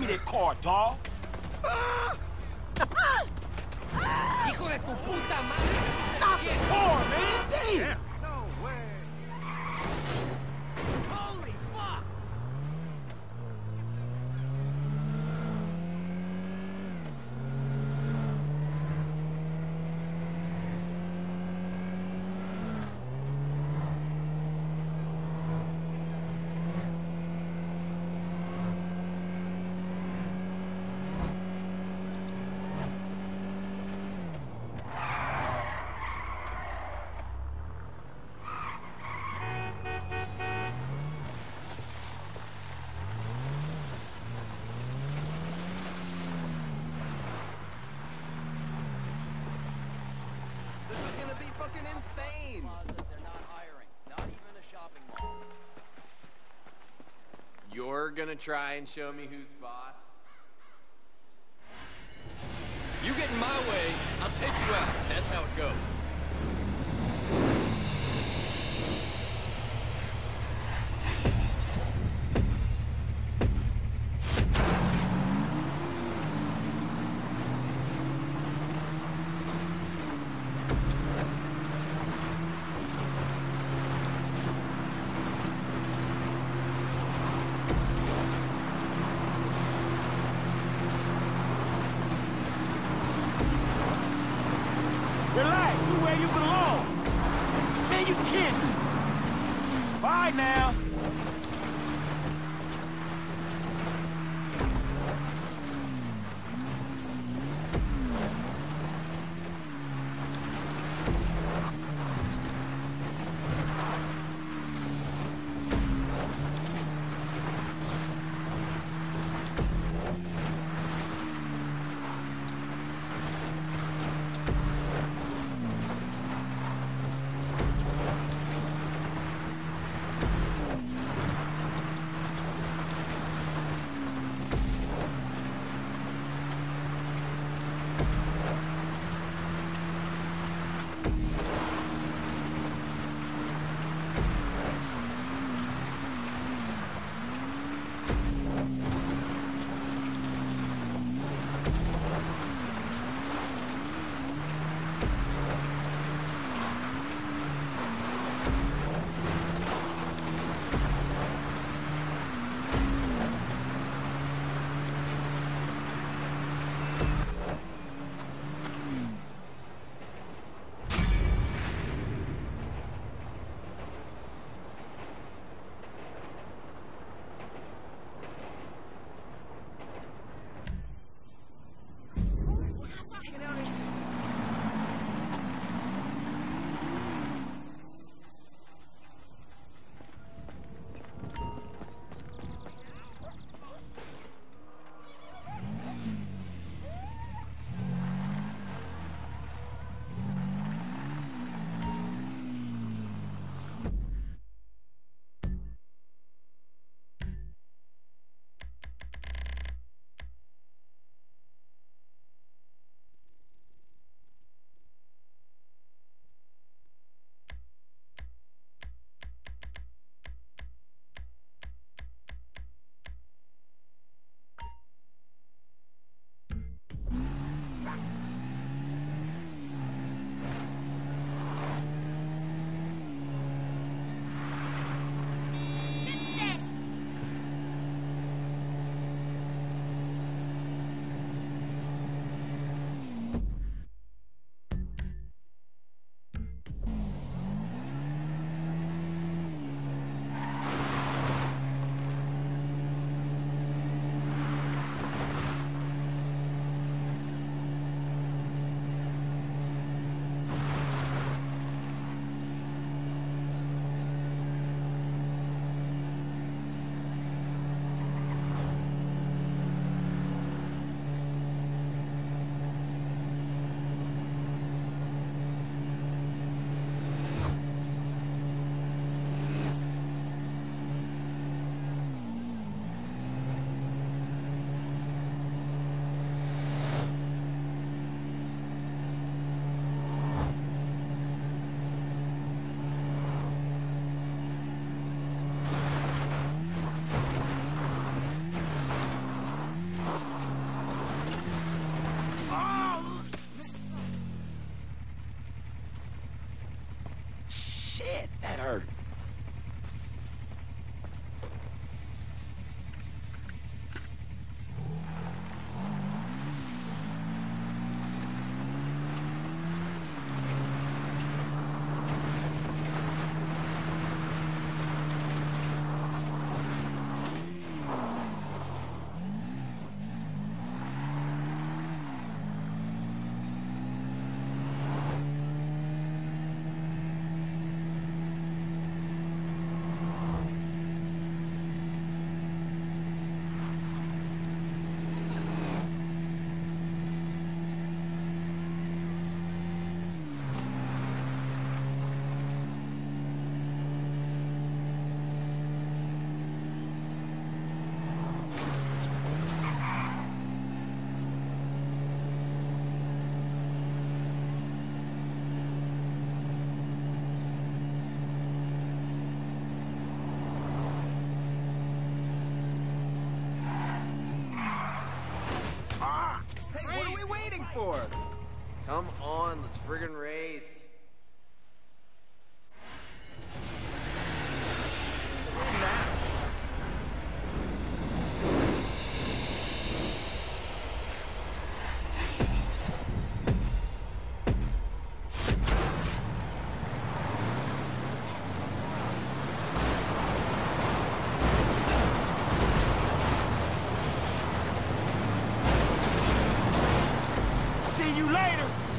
Give me that car, dog. Ah! Ah! Ah! Hijo de tu puta madre. Shopping mall. You're gonna try and show me who's boss? You get in my way, I'll take you out. That's how it goes. Now. For? Come on, let's friggin' race. You later.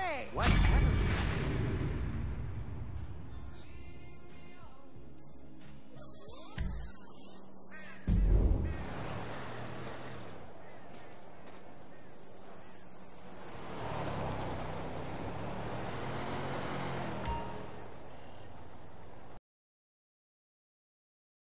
Bleed. What?